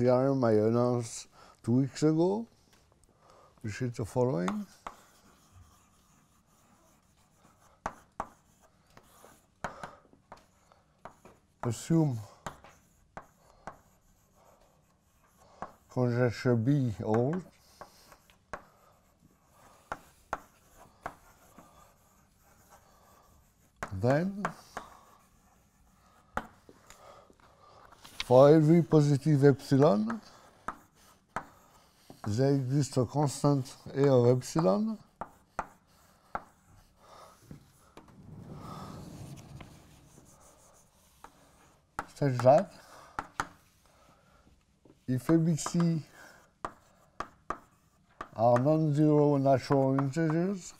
I announced two weeks ago, which is the following. Assume conjecture B old. Then, for every positive epsilon, there exists a constant A of epsilon such that if ABC are non-zero natural integers,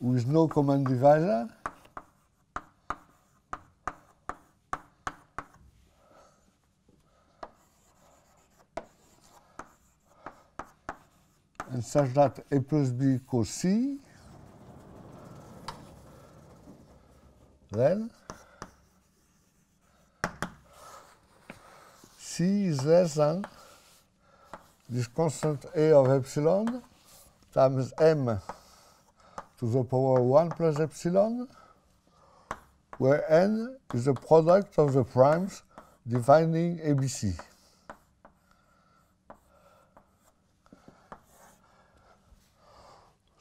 with no common divisor, and such that A plus B equals C, then C is less than this constant A of epsilon times M to the power 1 plus epsilon, where n is the product of the primes defining ABC.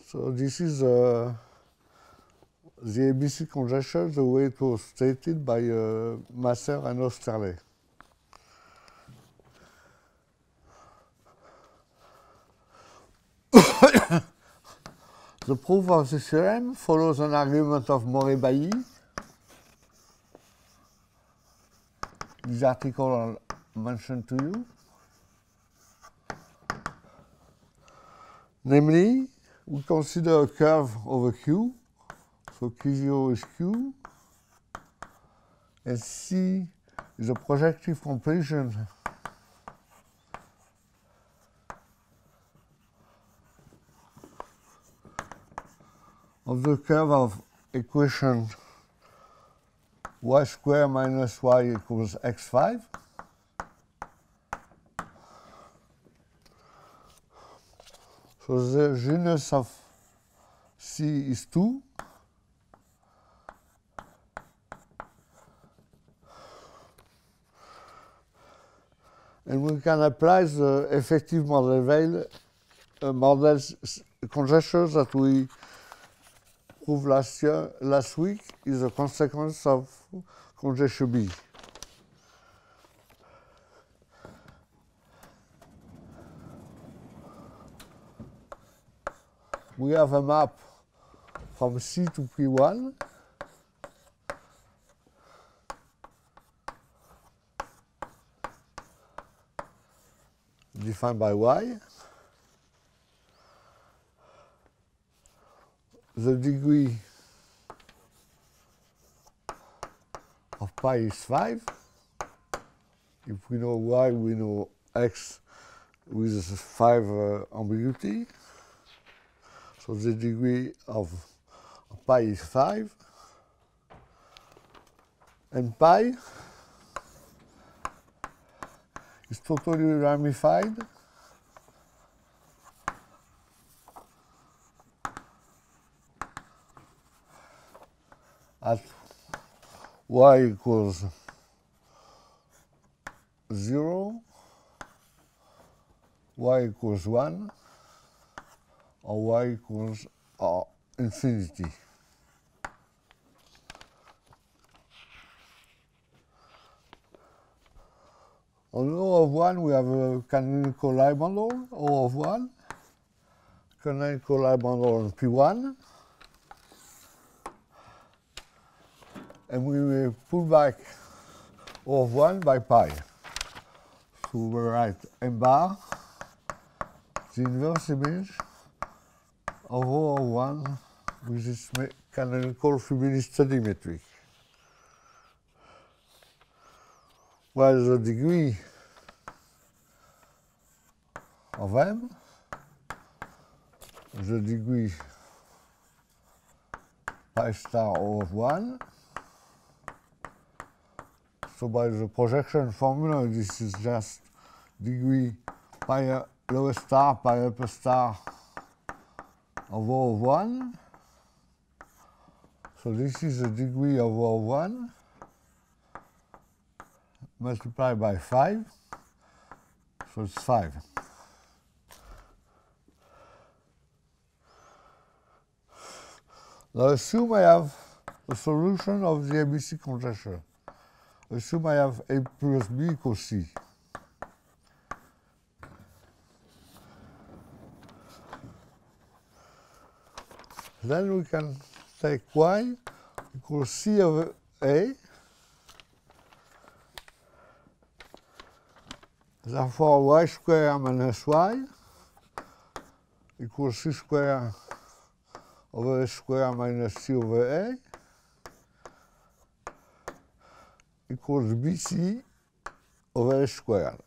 So this is uh, the ABC conjecture, the way it was stated by uh, Masser and Oesterle. The proof of the theorem follows an argument of Moret-Bailly. This article I mentioned to you. Namely, we consider a curve over Q, so Q0 is Q, and C is a projective completion of the curve of equation y squared minus y equals x5. So the genus of C is 2. And we can apply the effective model veil uh, models conjectures that we proved last year, last week is a consequence of conjecture B. we have a map from C to P1. defined by y. The degree of pi is 5. If we know y, we know x with 5 uh, ambiguity. So the degree of pi is 5. And pi is totally ramified at y equals 0, y equals 1, or y equals uh, infinity. On O of 1, we have a canonical line bundle, O of 1, canonical line bundle on P1, and we will pull back of 1 by pi. So we write M bar, the inverse image of O of 1 with its canonical Fubini-Study metric. Well, the degree of m, the degree pi star of 1. So by the projection formula, this is just degree pi lower star pi upper star of O of 1. So this is the degree of O of 1 multiplied by 5. So it's 5. Now assume I have the solution of the ABC conjecture. Assume I have A plus B equals C. Then we can take y equals C of A. Therefore, y squared minus y equals C squared over A squared minus C over A equals BC over A squared.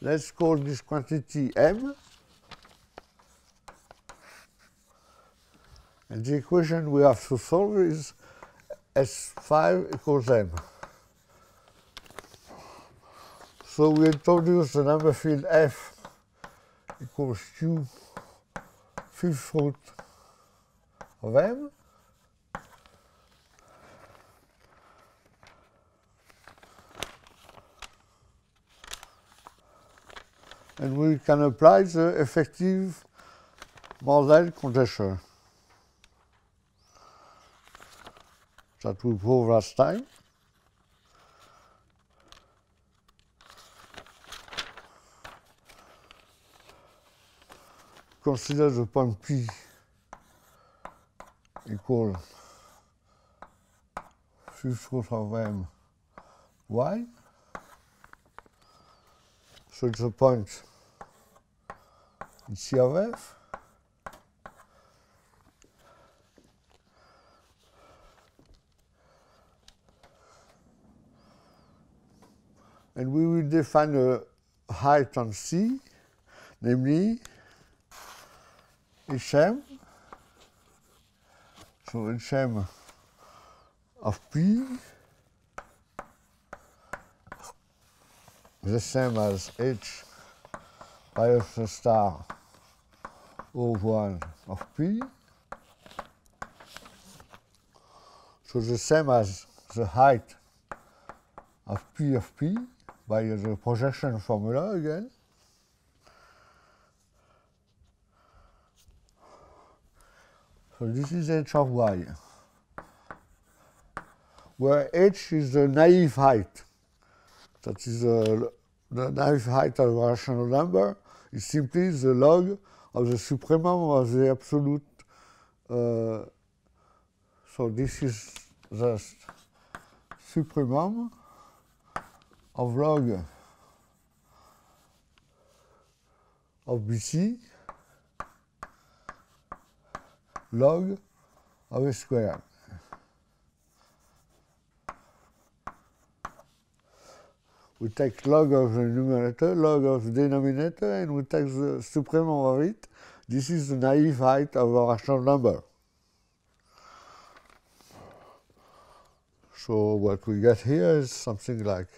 Let's call this quantity m. And the equation we have to solve is S5 equals m. So we introduce the number field f equals q fifth root of m. and we can apply the effective Mordell conjecture that we proved last time. Consider the point P equal fifth root of m y. So it's a point in C. And we will define a height on C, namely HM. So HM of P the same as H pi of the star O1 of P. So the same as the height of P of P by the projection formula again. So this is h of y, where h is the naive height. That is uh, the naive height of a rational number is simply the log of the supremum of the absolute. Uh, so this is the supremum of log of BC log of a square. we take log of the numerator, log of the denominator, and we take the supremum of it. This is the naive height of a rational number. So what we get here is something like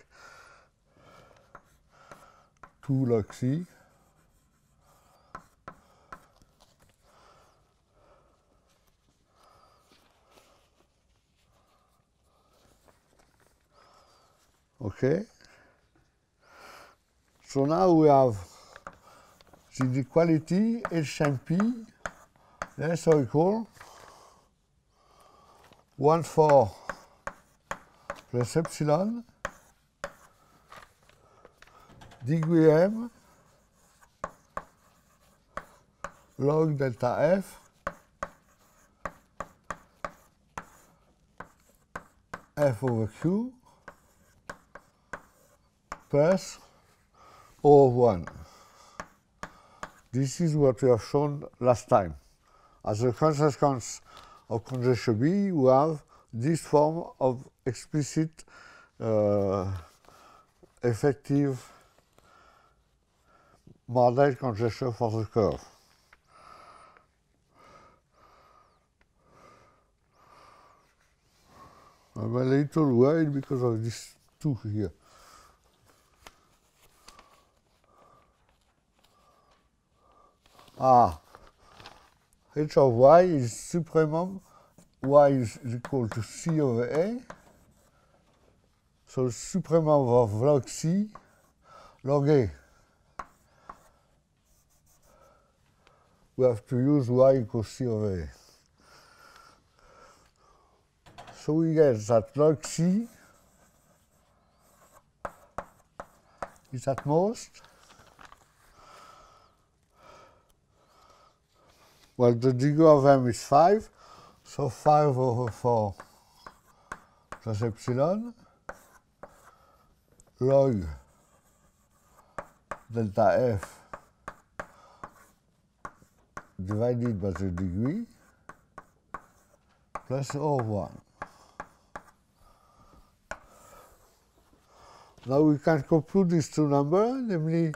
2 log c Okay. So now we have the inequality H and P less or equal 1 for plus epsilon degree m log delta f f over q plus O of 1. This is what we have shown last time. As a consequence of conjecture B, we have this form of explicit uh, effective Mardel conjecture for the curve. I'm a little worried because of this two here. Ah, h of y is supremum, y is equal to c over a. So supremum of log c, log a. We have to use y equals c over a. So we get that log c is at most Well, the degree of m is 5, so 5 over 4 plus epsilon log delta f divided by the degree plus over 1. Now we can compute these two numbers, namely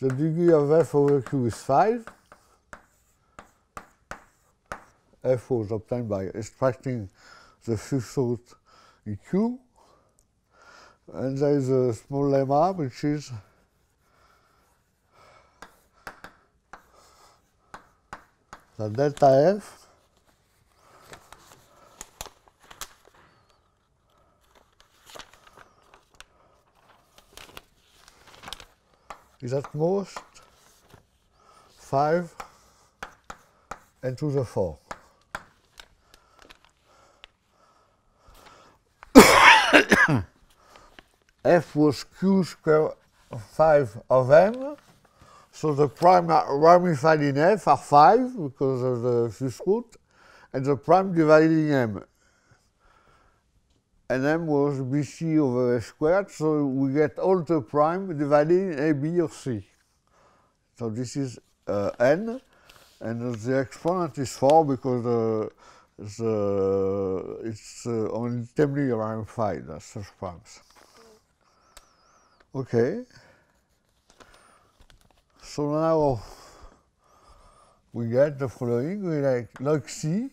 the degree of f over q is 5 f was obtained by extracting the fifth root in Q. And there is a small lemma which is the delta F is at most 5 and to the 4. f was q square 5 of m. So the prime ramified in f are 5 because of the fifth root, and the prime dividing m. And m was bc over a squared, so we get all the prime dividing a, b, or c. So this is uh, n, and the exponent is 4 because uh, the, it's uh, only temporarily ramified as such primes. Okay. So now we get the following. We like log C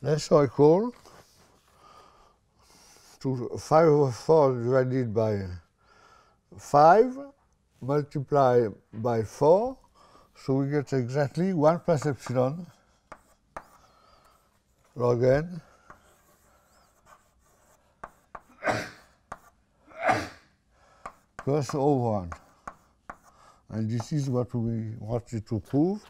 less or equal to 5 over 4 divided by 5 multiplied by 4. So we get exactly 1 plus epsilon log n plus O1. And this is what we wanted to prove,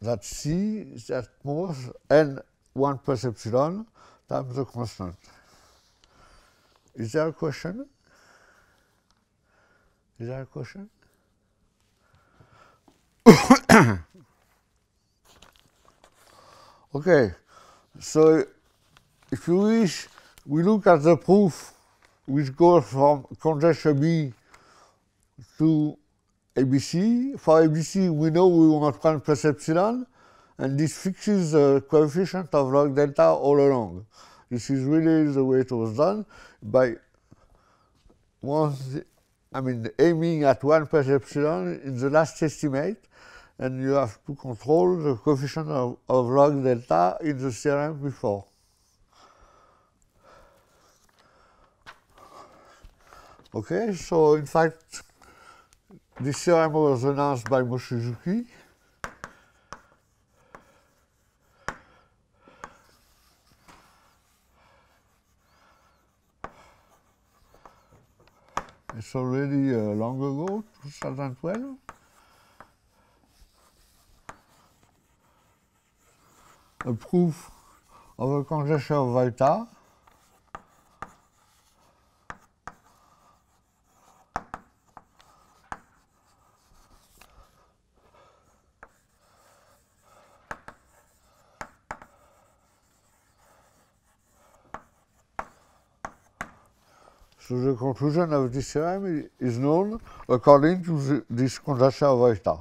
that C is at most n1 plus epsilon times the constant. Is there a question? Is there a question? okay, so if you wish, we look at the proof which goes from B to ABC. For ABC, we know we want 1 plus epsilon, and this fixes the coefficient of log delta all along. This is really the way it was done by once, I mean, aiming at 1 plus epsilon in the last estimate, and you have to control the coefficient of, of log delta in the theorem before. Okay, so in fact, this theorem was announced by Mochizuki. It's already uh, long ago, 2012. A proof of a conjecture of Volta. So the conclusion of this theorem is known according to the, this conjecture of Oyster.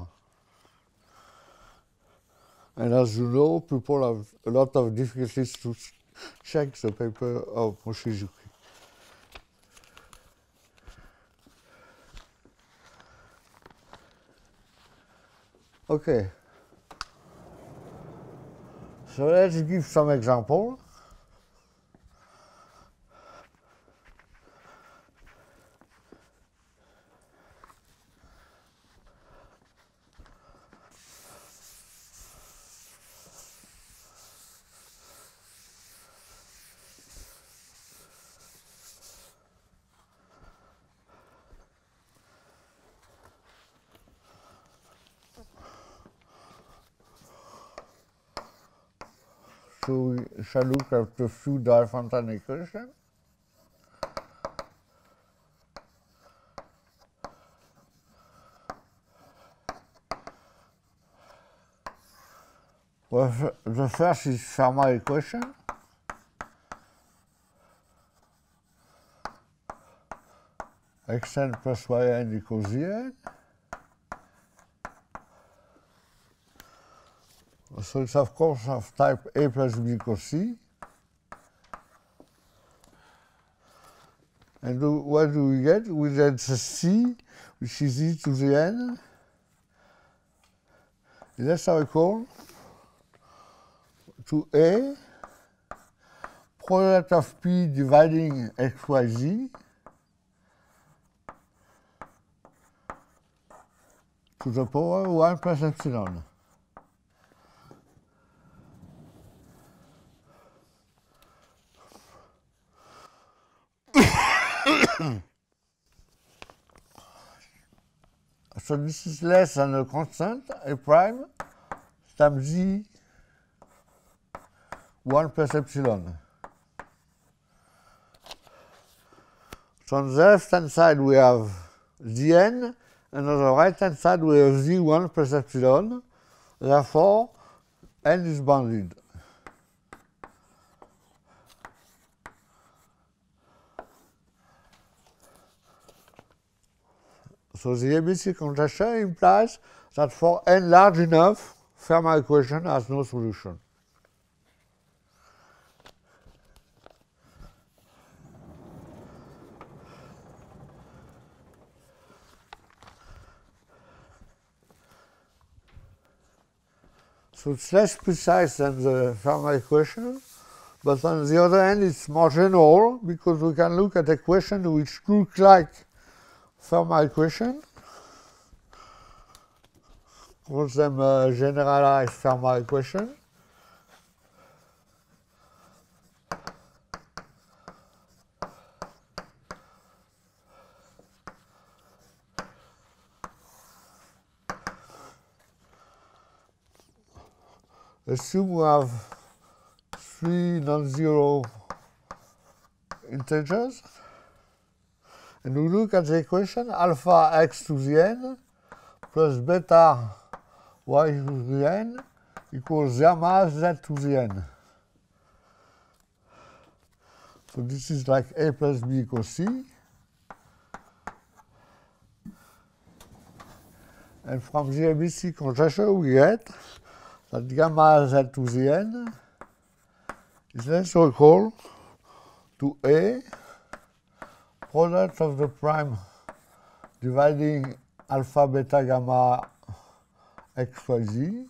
And as you know, people have a lot of difficulties to check the paper of Mochizuki. Okay. So let's give some example. Look at the few Diophantine equations. Well, the first is Fermat equation. xn plus yn equals zn. So it's of course of type A plus B equals C. And do, what do we get? We get C, which is e to the n. That's how I call to A product of P dividing XYZ to the power 1 plus epsilon. So this is less than a constant, a prime, times z 1 plus epsilon. So on the left hand side we have zn, and on the right hand side we have z1 plus epsilon. Therefore, n is bounded. So the ABC conjecture implies that for n large enough, Fermat equation has no solution. So it's less precise than the Fermat equation, but on the other hand, it's more general because we can look at equations which look like Fermat equation. Call them uh, generalized Fermat equation. Assume we have three non-zero integers. And we look at the equation alpha x to the n plus beta y to the n equals gamma z to the n. So this is like a plus b equals c. And from the ABC conjecture we get that gamma z to the n is less or equal to a product of the prime dividing alpha, beta, gamma, x, y, z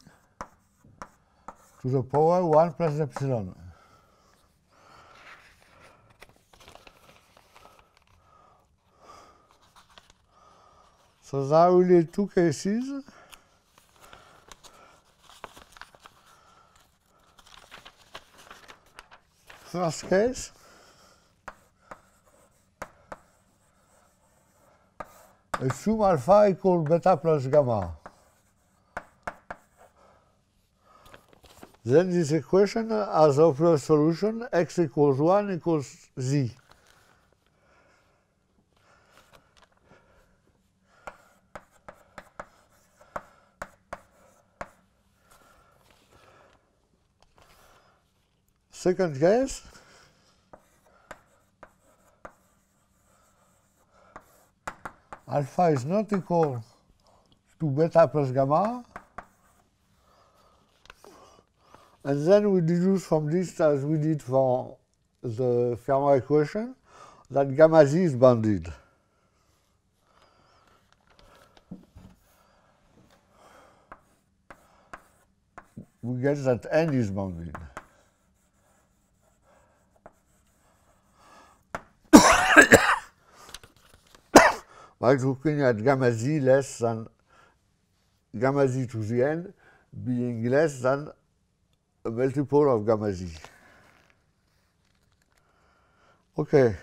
to the power 1 plus epsilon. So there are really two cases. First case, assume alpha equals beta plus gamma. Then this equation has obvious solution x equals 1 equals z. Second case, alpha is not equal to beta plus gamma. And then we deduce from this, as we did for the Fermat equation, that gamma z is bounded. We get that n is bounded. At gamma z less than gamma z to the n being less than a multiple of gamma z. Okay.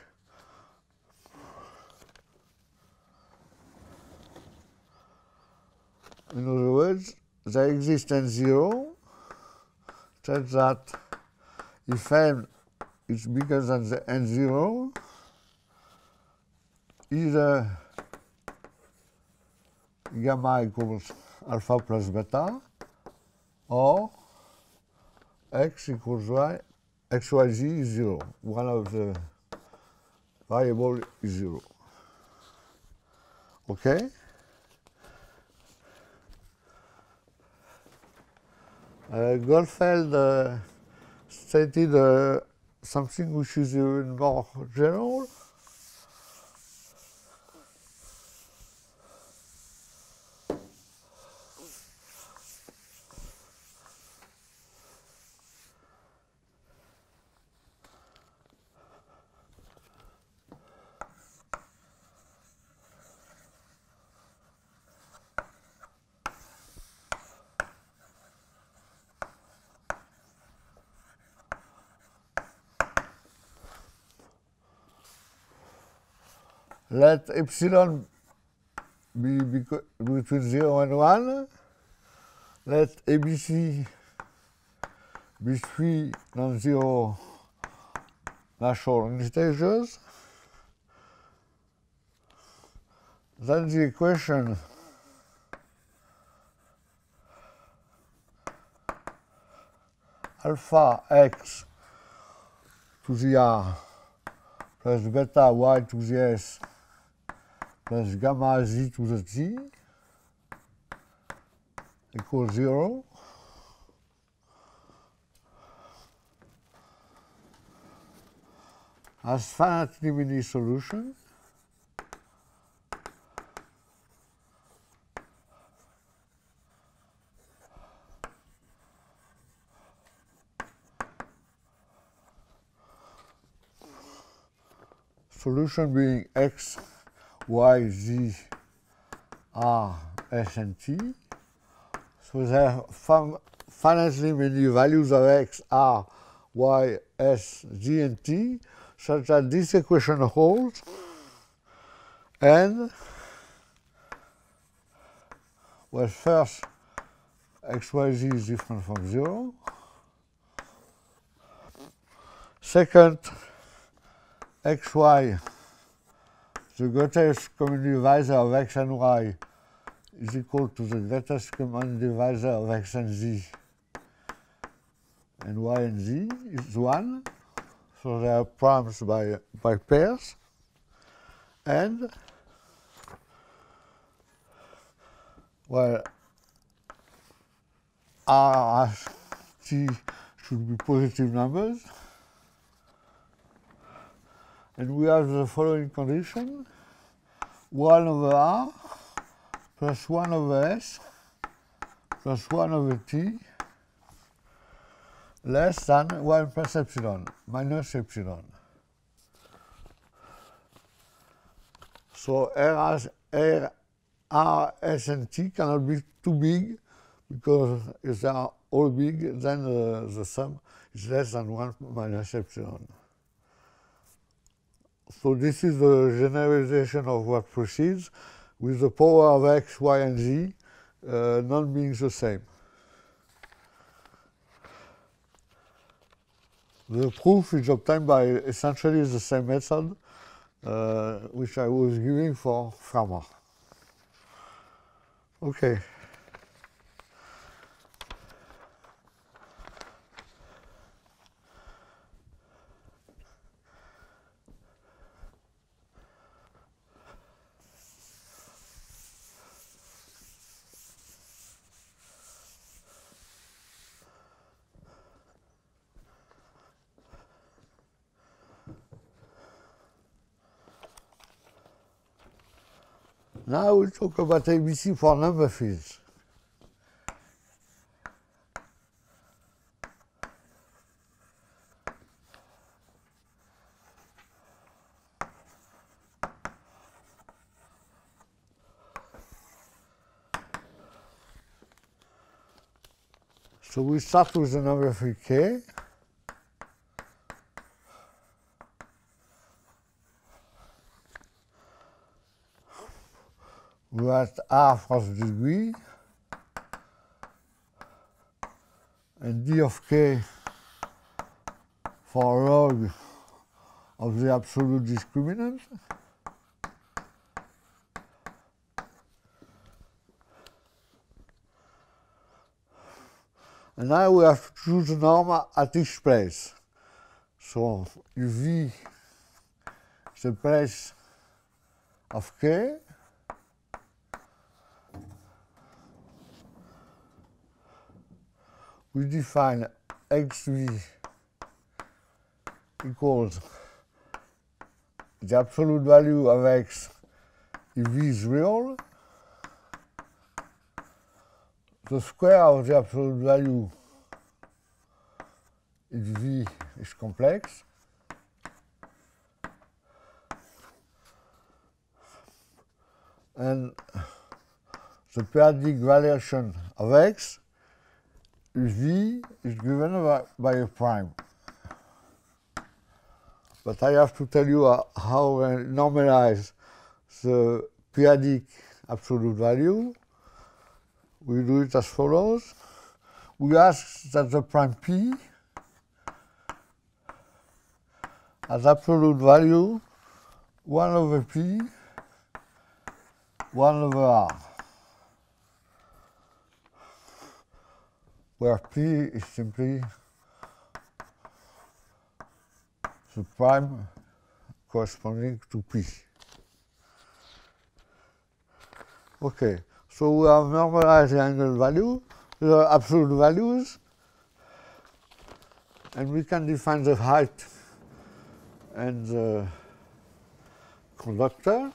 In other words, there exists n0 such that if n is bigger than the n0, either gamma equals alpha plus beta or x equals y, xyz is 0. One of the variable is 0. Okay? Uh, Goldfeld uh, stated uh, something which is even more general. Let epsilon be between 0 and 1. Let ABC be three non-zero natural integers. Then the equation alpha x to the r plus beta y to the s plus gamma z to the t equals 0. As finitely many solution, solution being x y, z, r, s, and t. So there are finitely many values of x, r, y, s, z, and t, such that this equation holds, and well, first, x, y, z is different from 0. Second, x, y the greatest common divisor of x and y is equal to the greatest common divisor of x and z. And y and z is 1, so they are primes by, by pairs. And, well, r t should be positive numbers. And we have the following condition. 1 over r plus 1 over s plus 1 over t less than 1 plus epsilon, minus epsilon. So R, R, R, S, and T cannot be too big because if they are all big, then uh, the sum is less than 1 minus epsilon. So this is the generalization of what proceeds with the power of x, y, and z uh, not being the same. The proof is obtained by essentially the same method uh, which I was giving for Fermat. Okay. Now we will talk about ABC for number fields. So we start with the number k. Have r first degree and d of k for log of the absolute discriminant. And now we have to choose a norm at each place. So UV is the place of K. We define XV equals the absolute value of X if V is real the square of the absolute value if V is complex. And the p-adic valuation of x V is given by, by a prime. But I have to tell you uh, how I normalize the p-adic absolute value we do it as follows. We ask that the prime p has absolute value 1 over p 1 over r, where p is simply the prime corresponding to p. Okay. So we have normalized the angle value, the absolute values, and we can define the height and the conductor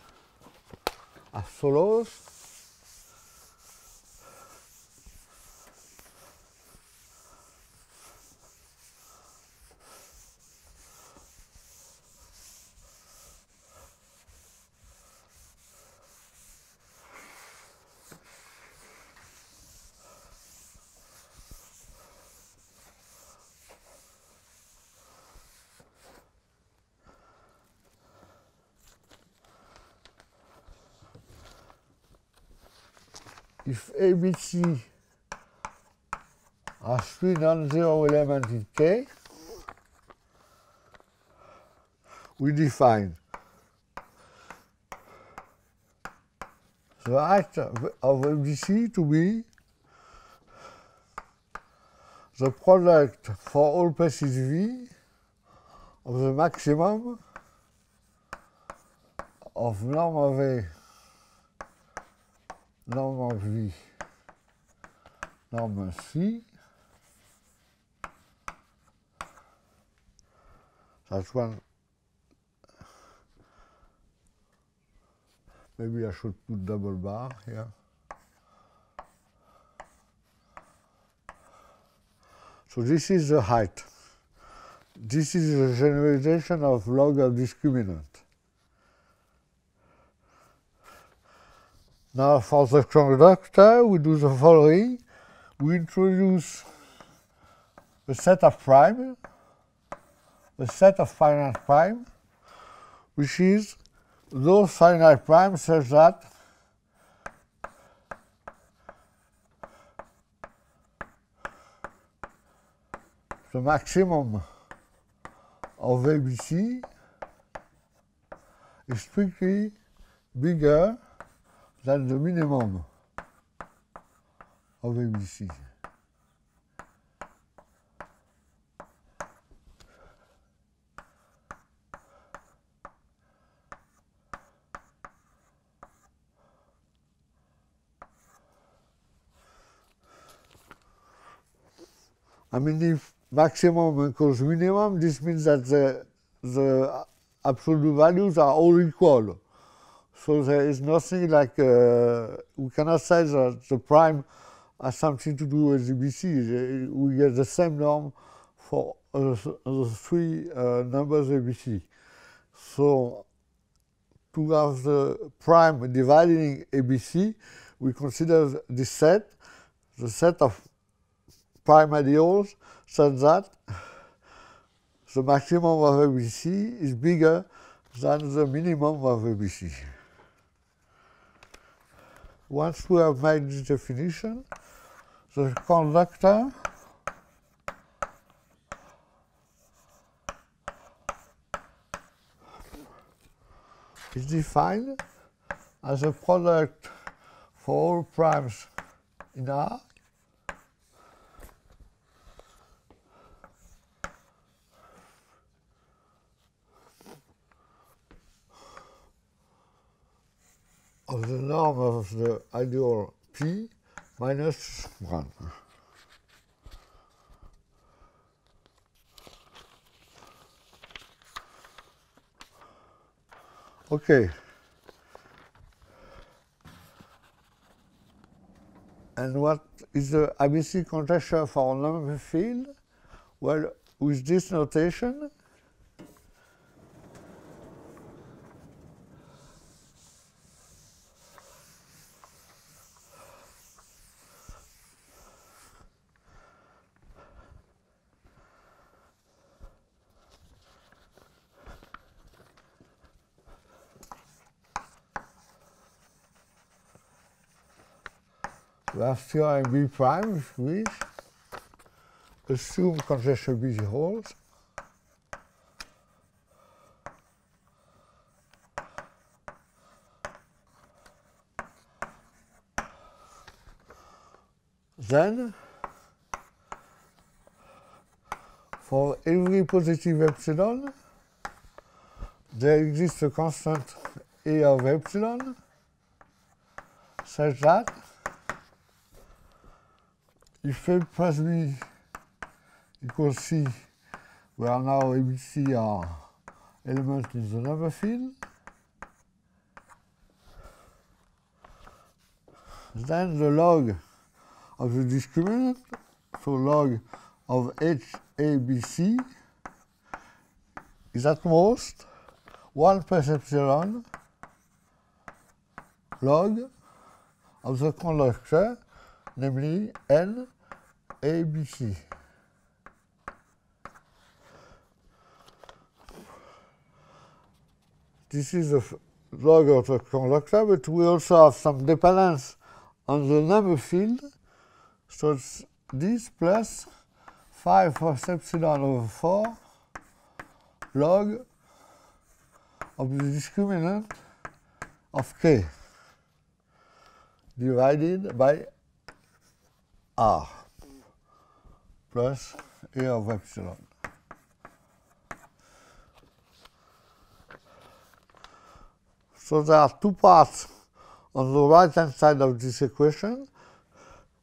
as follows. If ABC has three non-zero elements in K, we define the height of ABC to be the product for all places V of the maximum of norm of A norme V, norme C. That's one. Maybe I should put double bar here. So this is the height. This is the generalization of log of discriminant. Now for the conductor, we do the following. We introduce a set of prime, a set of finite prime, which is those finite primes such that the maximum of ABC is strictly bigger than the minimum of ABC. I mean, if maximum equals minimum, this means that the, the absolute values are all equal. So there is nothing like, uh, we cannot say that the prime has something to do with ABC. We get the same norm for uh, the three uh, numbers ABC. So to have the prime dividing ABC, we consider this set, the set of prime ideals, such that the maximum of ABC is bigger than the minimum of ABC. Once we have made this definition, the conductor is defined as a product for all primes in R of the norm of the ideal P minus 1. Okay. And what is the ABC conjecture for number field? Well, with this notation, I B prime with assume conjecture B holds. Then, for every positive epsilon, there exists a constant A of epsilon such that if A plus B equals C, we are now able to see our element in the number field, then the log of the discriminant, so log of HABC is at most? 1 plus epsilon log of the conductor namely N A B C. This is the log of the conductor, but we also have some dependence on the number field. So it's this plus 5 plus epsilon over 4 log of the discriminant of k divided by R plus A of epsilon. So there are two parts on the right hand side of this equation.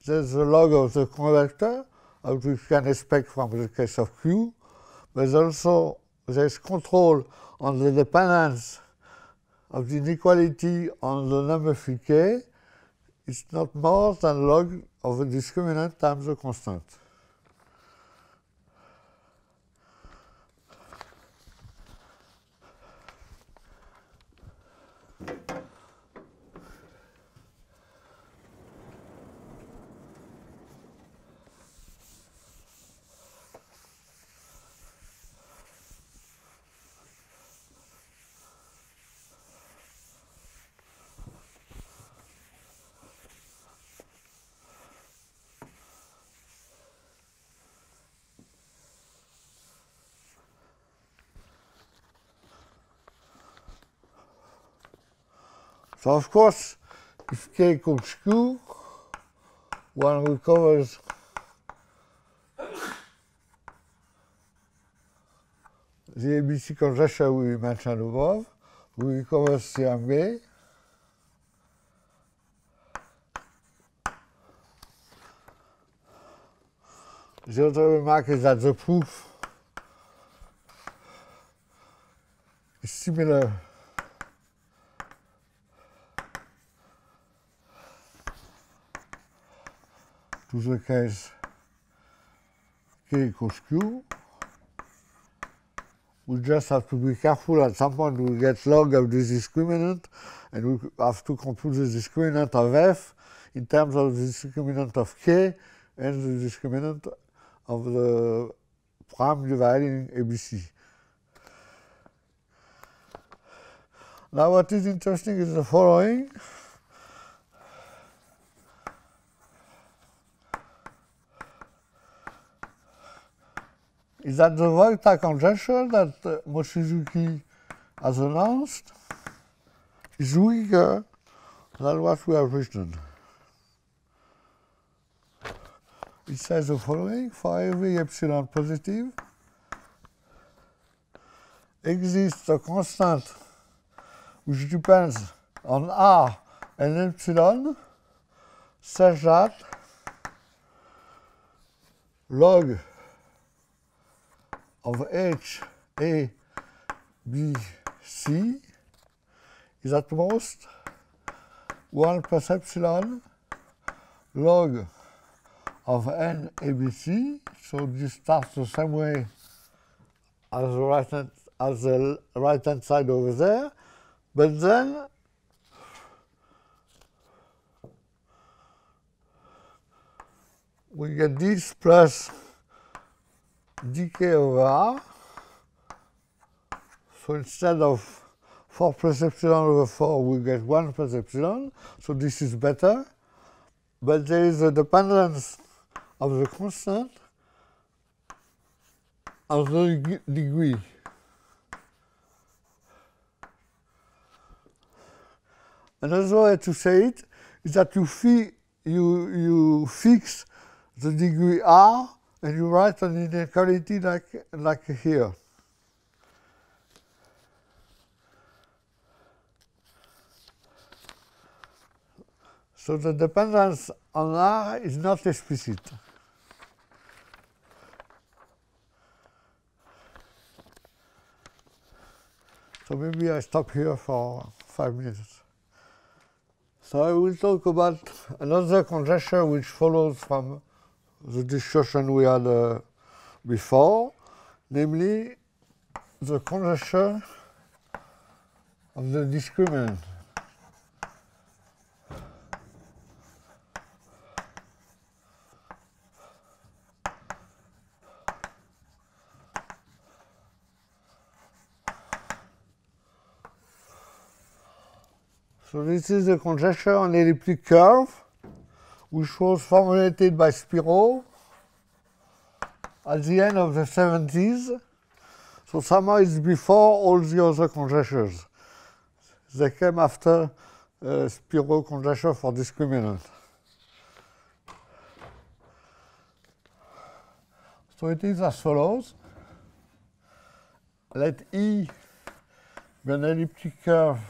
There's the log of the conductor, which we can expect from the case of Q, but also there's control on the dependence of the inequality on the number phi k, it's not more than log of a discriminant times a constant. So of course, if k equals q, one recovers the ABC conjecture we mentioned above, we recover CMB. The other remark is that the proof is similar to the case k equals q. We just have to be careful at some point we get log of this discriminant and we have to compute the discriminant of f in terms of the discriminant of k and the discriminant of the prime dividing ABC. Now what is interesting is the following. Is that the Volta conjecture that uh, Mochizuki has announced is weaker than what we have written. It says the following, for every epsilon positive, exists a constant which depends on R and epsilon such that log of H, A, B, C is at most 1 plus epsilon log of n ABC. So this starts the same way as the right hand, as the right hand side over there. But then we get this plus dk. So instead of 4 plus epsilon over 4, we get 1 plus epsilon. So this is better. But there is a dependence of the constant of the degree. Another way to say it is that you, you, you fix the degree r and you write an inequality like, like here. So the dependence on R is not explicit. So maybe I stop here for five minutes. So I will talk about another conjecture which follows from the discussion we had uh, before, namely the conjecture of the discriminant. So this is the conjecture on elliptic curve, which was formulated by Szpiro at the end of the 70s. So somehow it's before all the other conjectures. They came after uh, Szpiro conjecture for discriminant. So it is as follows. Let E be an elliptic curve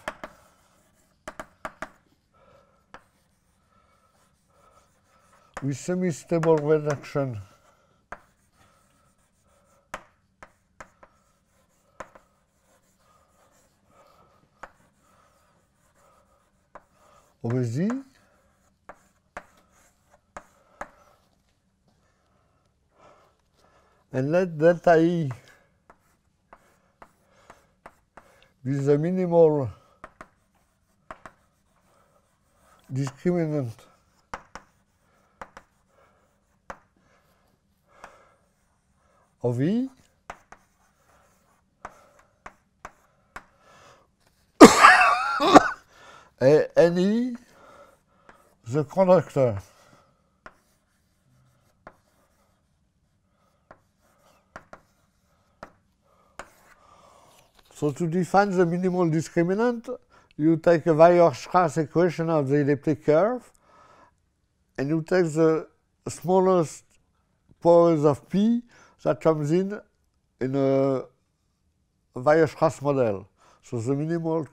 with semi-stable reduction over Z and let delta E be the minimal discriminant of E NI the conductor. So to define the minimal discriminant, you take a Weierstrass equation of the elliptic curve, and you take the smallest powers of P that comes in in a Weierstrass model. So the minimal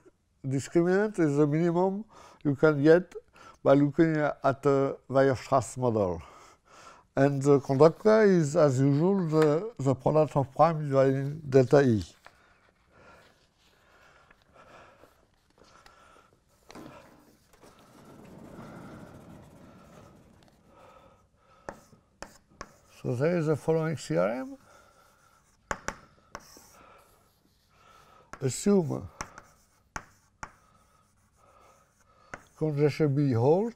discriminant is the minimum you can get by looking at a Weierstrass model. And the conductor is, as usual, the, the product of prime dividing delta E. So there is the following theorem. Assume conjecture B holds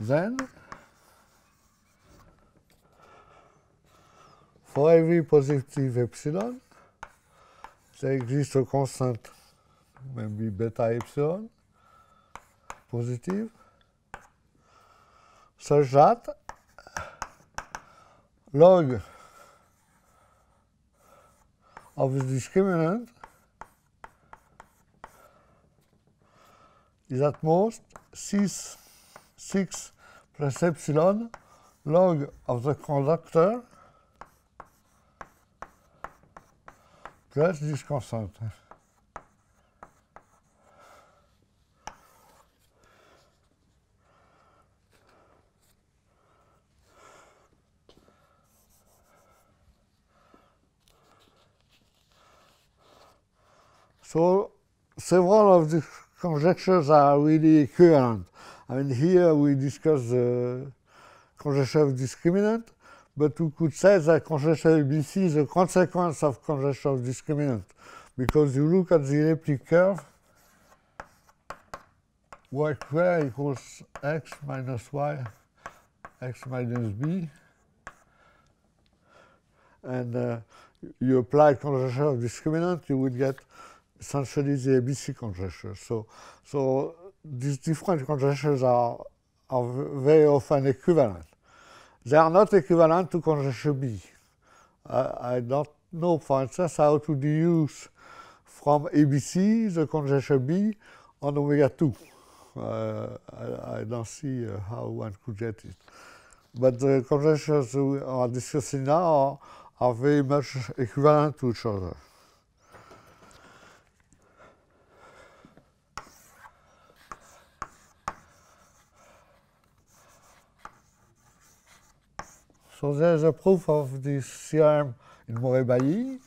then for every positive epsilon there exists a constant maybe beta epsilon positive. Such that log of the discriminant. Is at most 6, 6 plus epsilon. Log of the conductor. Plus this constant. Several of the conjectures are really equivalent. I mean, here we discuss the conjecture of discriminant, but we could say that conjecture ABC is a consequence of conjecture of discriminant, because you look at the elliptic curve, y square equals x minus y, x minus b, and uh, you apply conjecture of discriminant, you would get the ABC conjecture. So, so these different conjectures are, are very often equivalent. They are not equivalent to conjecture B. I, I don't know, for instance, how to deduce from ABC the conjecture B on omega 2. Uh, I, I, don't see uh, how one could get it. But the conjectures we are discussing now are, are very much equivalent to each other. So there's a proof of this theorem in Moret-Bailly.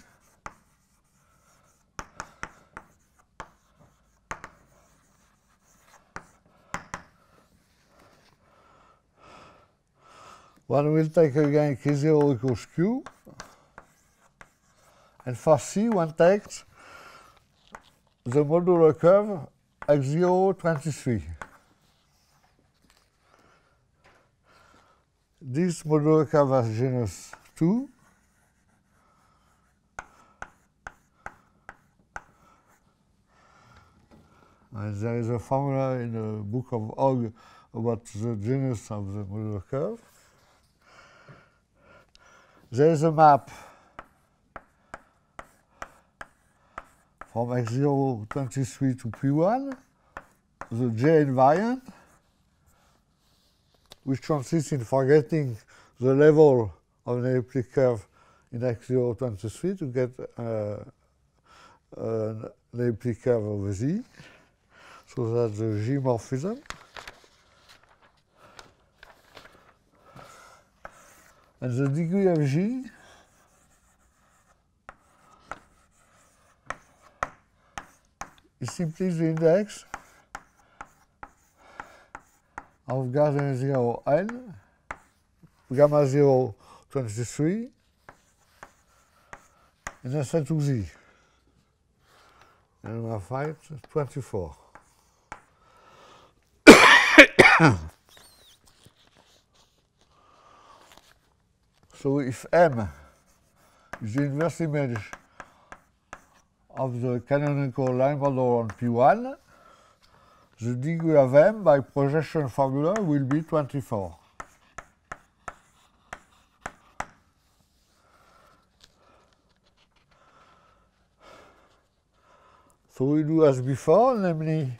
One will take again K0 equals Q. And for C, one takes the modular curve X0, 23. This curve has genus 2. And there is a formula in the book of Ogg about the genus of the modular curve. There is a map from x0 23 to p1, the J invariant which consists in forgetting the level of an elliptic curve in x0 23 to get uh, an elliptic curve over z. So that's the G morphism. And the degree of G is simply the index of Gaussian 0 n, gamma 0 23, and then set to z. And I find 24. so if M is the inverse image of the canonical line bundle on P1, the degree of m by projection formula will be 24. So we do as before, namely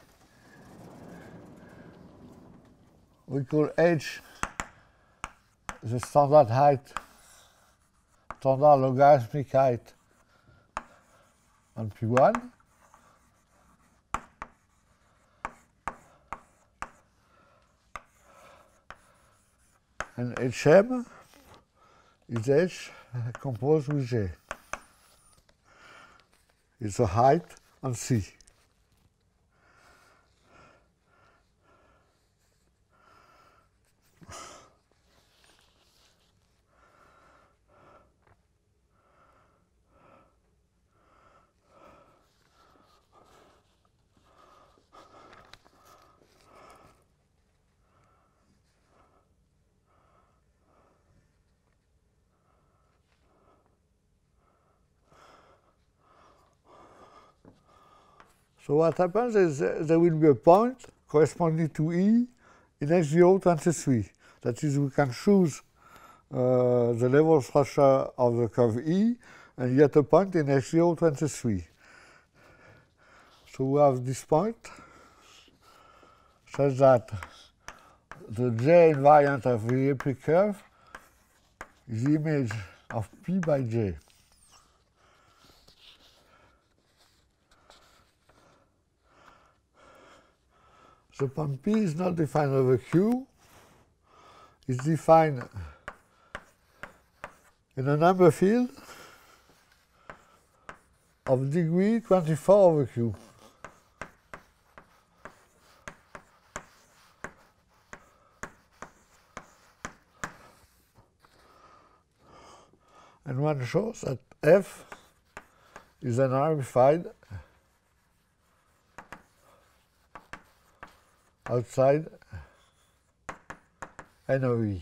we call h the standard height, standard logarithmic height on P1. And HM is H composed with J. It's a height on C. So what happens is uh, there will be a point corresponding to E in X0 23. That is, we can choose uh, the level structure of the curve E and get a point in X0 23. So we have this point such that the J invariant of the elliptic curve is the image of P by J. The point P is not defined over Q, it's defined in a number field of degree 24 over Q. And one shows that F is an ramified outside NOE.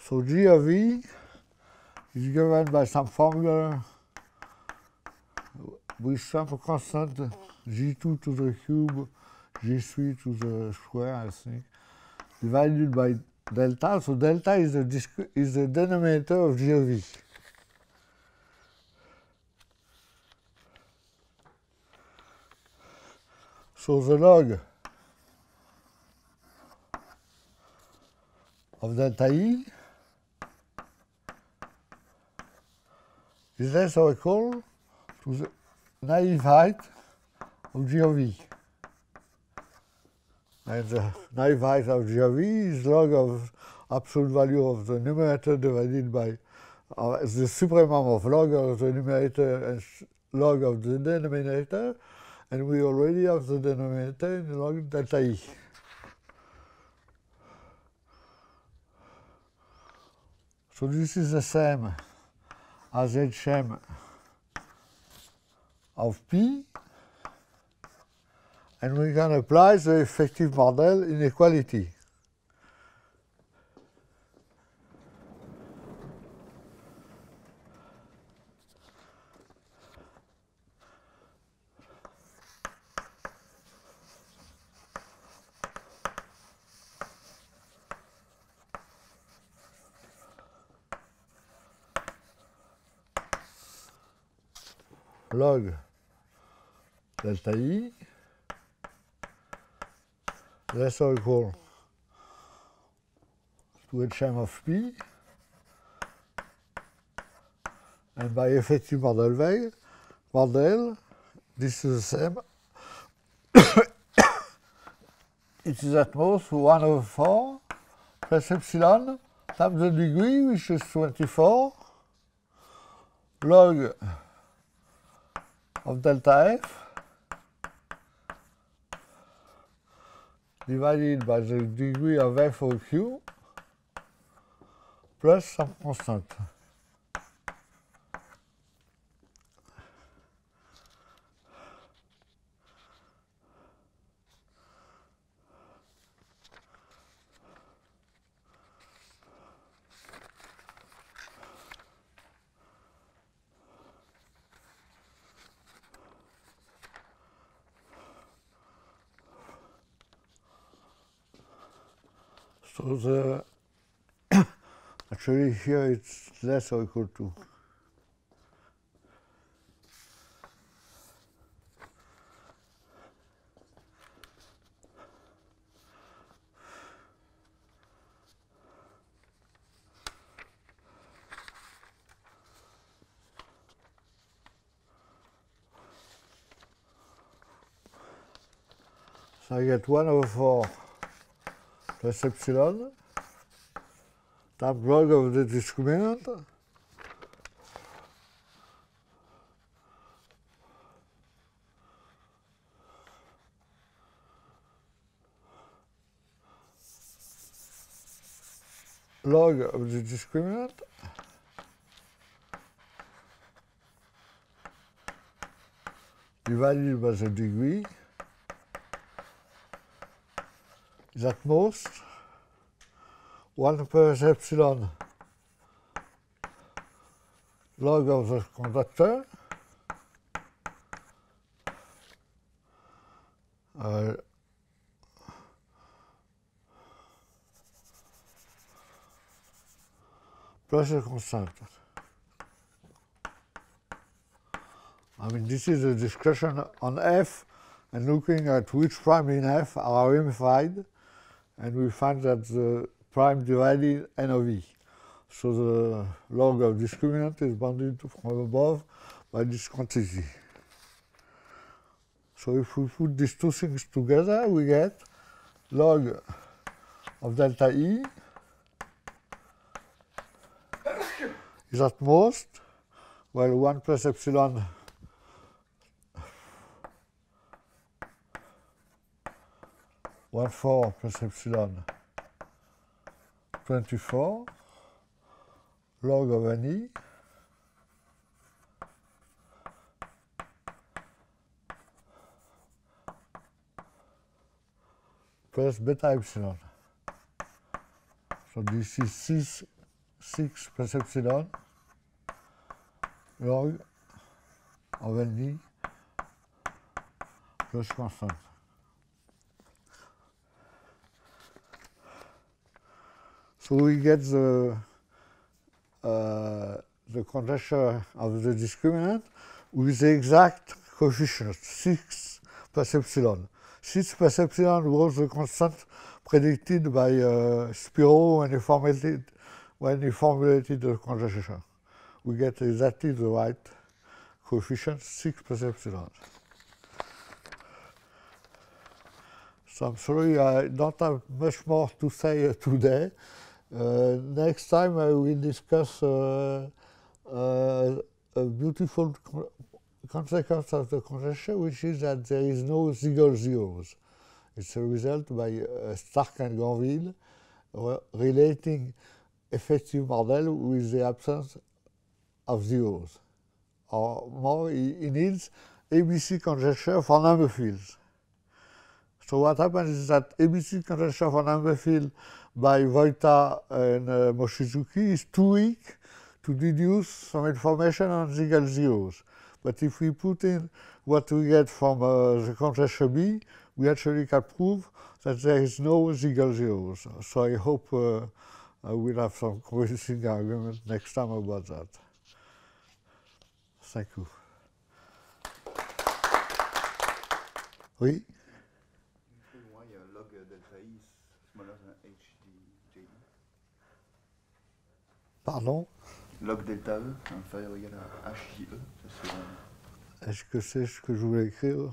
So G of E given by some formula with some constant G2 to the cube, G3 to the square, I think, divided by delta. So delta is the, is the denominator of G of E. So the log of delta E is less or equal to the naive height of G of E. And the naive height of G of E is log of absolute value of the numerator divided by uh, the supremum of log of the numerator and log of the denominator, and we already have the denominator in log delta E. So this is the same as HM of P, and we can apply the effective Mordell inequality. Log delta I less or equal to HM of P and by effective Mordell Mordell, this is the same. it is at most 1 over 4 plus epsilon times the degree, which is 24, log of delta f divided by the degree of f of q plus some constant. Actually here it's less or equal to So I get 1 over 4 plus epsilon log of the discriminant log of the discriminant divided by the degree is at most 1 plus epsilon. Log of the conductor a constant. I mean, this is a discussion on f and looking at which prime in f are ramified, and we find that the prime divided n of e. So the log of discriminant is bounded from above by this quantity. So if we put these two things together, we get log of delta E is at most, well, 1 plus epsilon one four plus epsilon twenty four log of n e plus beta epsilon. So this is 6, 6 plus epsilon log of n e plus constant. So we get the uh, the conjecture of the discriminant with the exact coefficient, 6 plus epsilon. 6 plus epsilon was the constant predicted by uh, Szpiro when he formulated, when he formulated the conjecture. We get exactly the right coefficient, 6 plus epsilon. So I'm sorry I don't have much more to say uh, today. Uh, next time I will discuss uh, uh, a beautiful consequence of the conjecture, which is that there is no Siegel zeros. It's a result by Stark and Granville relating effective Mordell with the absence of zeros. Or more, he needs ABC conjecture for number fields. So what happens is that ABC conjecture for number field by Vojta and uh, Mochizuki is too weak to deduce some information on Siegel zeros. But if we put in what we get from uh, the conjecture B, we actually can prove that there is no Siegel zeros. So I hope uh, I will have some convincing argument next time about that. Thank you. Oui Pardon Log delta E inférieur égal à HJE. Est-ce que c'est ce que je voulais écrire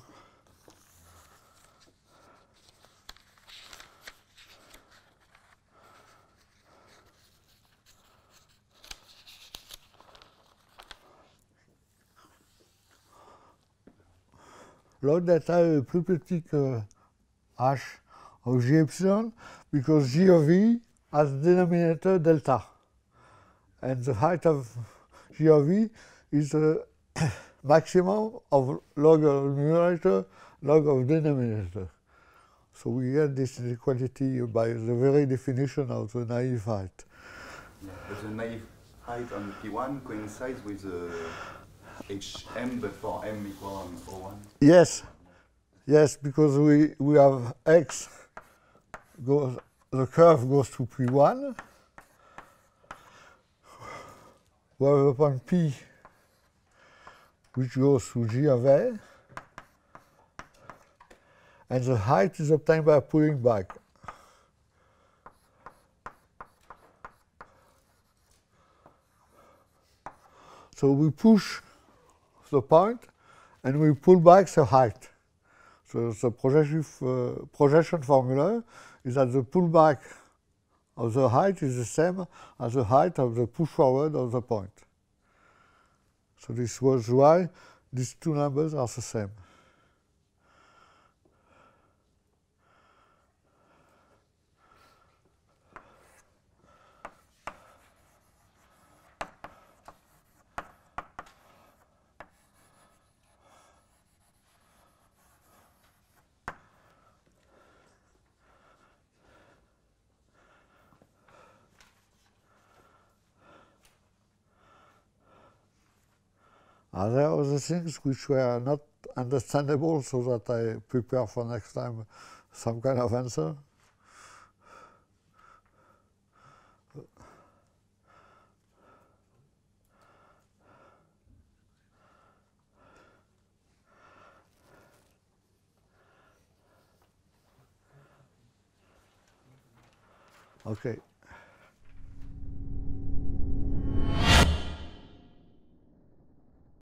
log delta E est plus petit que H of G epsilon because G of E has denominator delta and the height of G of E is the maximum of log of numerator, log of denominator. So we get this inequality by the very definition of the naive height. Yeah, but the naive height on P1 coincides with the HM, but for M equal 01? Yes, yes, because we, we have X goes, the curve goes to P1, a point P which goes through G of A, and the height is obtained by pulling back. So we push the point and we pull back the height. So the projection, uh, projection formula is that the pullback of the height is the same as the height of the push forward of the point. So this was why these two numbers are the same. Are there other things which were not understandable so that I prepare for next time some kind of answer? Okay.